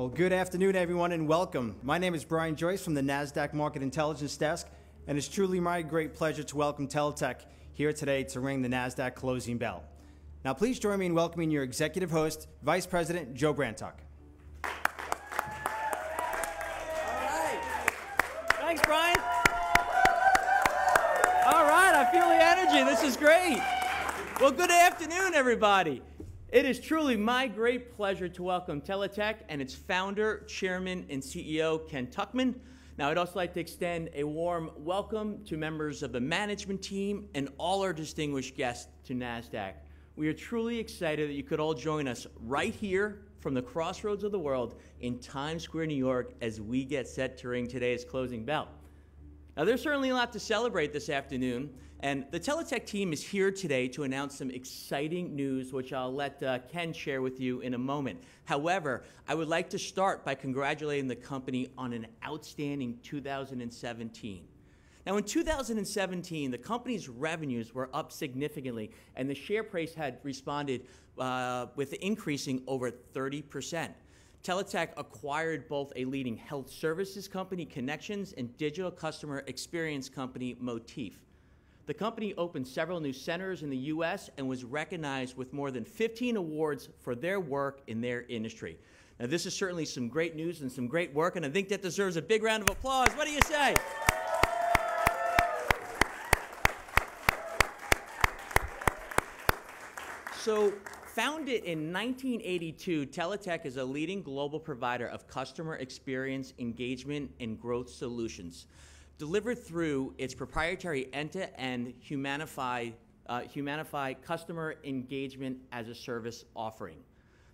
Well, good afternoon, everyone, and welcome. My name is Brian Joyce from the NASDAQ Market Intelligence Desk, and it's truly my great pleasure to welcome Teletech here today to ring the NASDAQ closing bell. Now, please join me in welcoming your executive host, Vice President Joe Brantok. All right. Thanks, Brian. All right, I feel the energy. This is great. Well, good afternoon, everybody. It is truly my great pleasure to welcome Teletech and its founder, chairman, and CEO, Ken Tuchman. Now, I'd also like to extend a warm welcome to members of the management team and all our distinguished guests to NASDAQ. We are truly excited that you could all join us right here from the crossroads of the world in Times Square, New York, as we get set to ring today's closing bell. Now, there's certainly a lot to celebrate this afternoon, and the Teletech team is here today to announce some exciting news, which I'll let uh, Ken share with you in a moment. However, I would like to start by congratulating the company on an outstanding 2017. Now, in 2017, the company's revenues were up significantly, and the share price had responded uh, with increasing over 30 percent. Teletech acquired both a leading health services company, Connextions, and digital customer experience company, Motif. The company opened several new centers in the U.S. and was recognized with more than 15 awards for their work in their industry. Now, this is certainly some great news and some great work, and I think that deserves a big round of applause. What do you say? So, Founded in 1982, Teletech is a leading global provider of customer experience, engagement, and growth solutions, delivered through its proprietary end-to-end Humanify, uh, Humanify customer engagement as a service offering.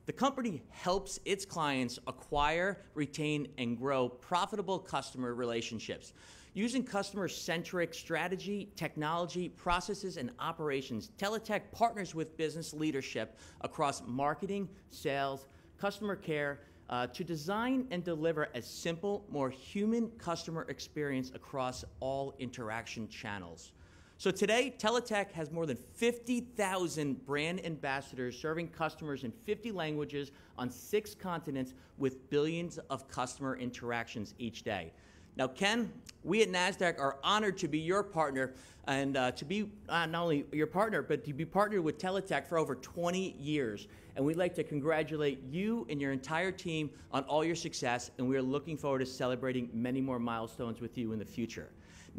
The company helps its clients acquire, retain, and grow profitable customer relationships Using customer-centric strategy, technology, processes, and operations, Teletech partners with business leadership across marketing, sales, customer care, uh, to design and deliver a simple, more human customer experience across all interaction channels. So today, Teletech has more than 50,000 brand ambassadors serving customers in 50 languages on six continents with billions of customer interactions each day. Now, Ken, we at NASDAQ are honored to be your partner and uh, to be uh, not only your partner, but to be partnered with Teletech for over 20 years. And we'd like to congratulate you and your entire team on all your success, and we are looking forward to celebrating many more milestones with you in the future.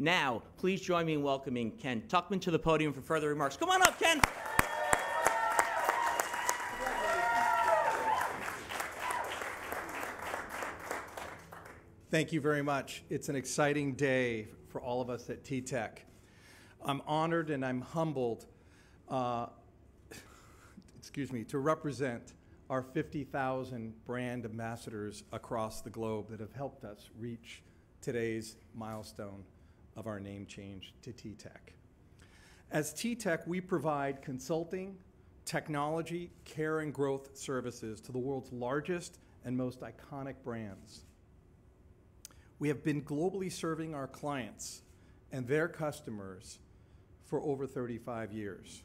Now, please join me in welcoming Ken Tuchman to the podium for further remarks. Come on up, Ken. Thank you very much. It's an exciting day for all of us at TTEC. I'm honored and I'm humbled, uh, excuse me, to represent our 50,000 brand ambassadors across the globe that have helped us reach today's milestone of our name change to TTEC. As TTEC, we provide consulting, technology, care, and growth services to the world's largest and most iconic brands. We have been globally serving our clients and their customers for over 35 years.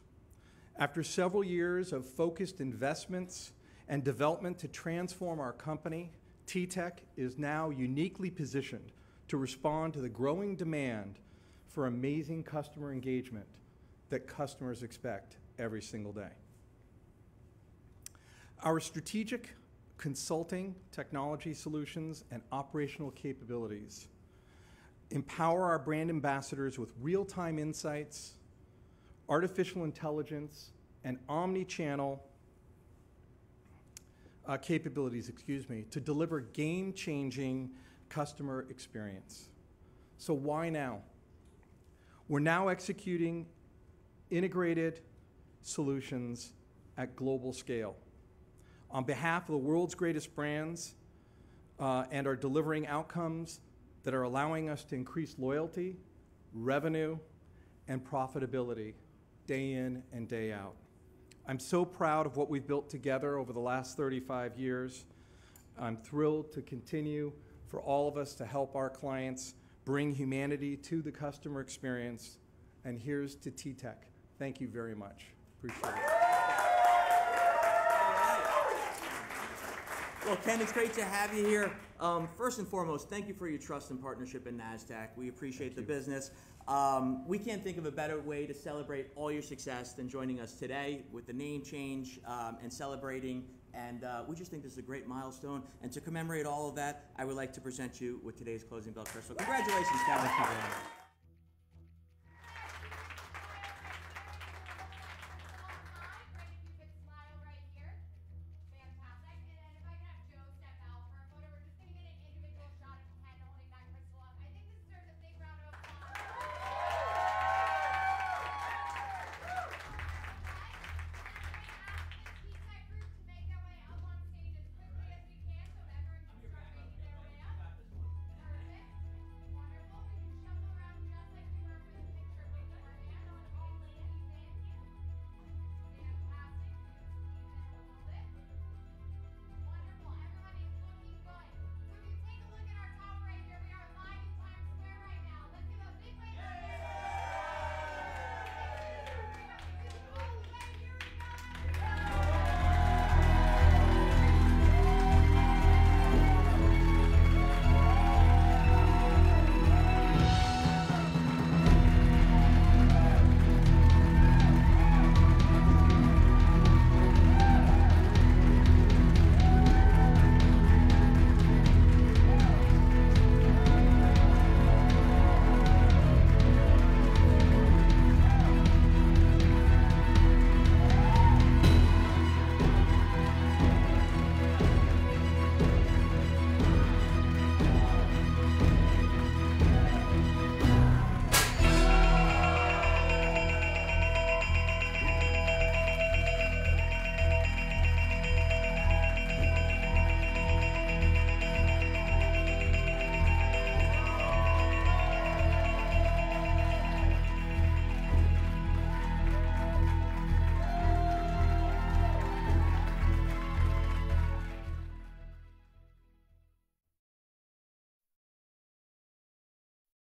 After several years of focused investments and development to transform our company, TTEC is now uniquely positioned to respond to the growing demand for amazing customer engagement that customers expect every single day. Our strategic consulting, technology solutions, and operational capabilities. Empower our brand ambassadors with real-time insights, artificial intelligence, and omni-channel uh, capabilities, excuse me, to deliver game-changing customer experience. So why now? We're now executing integrated solutions at global scale on behalf of the world's greatest brands uh, and are delivering outcomes that are allowing us to increase loyalty, revenue, and profitability day in and day out. I'm so proud of what we've built together over the last 35 years. I'm thrilled to continue for all of us to help our clients bring humanity to the customer experience. And here's to TTEC. Thank you very much. Appreciate it. Well, Ken, it's great to have you here. Um, first and foremost, thank you for your trust and partnership in NASDAQ. We appreciate the business. Um, we can't think of a better way to celebrate all your success than joining us today with the name change um, and celebrating. And uh, we just think this is a great milestone. And to commemorate all of that, I would like to present you with today's closing bell crystal. Congratulations, Ken.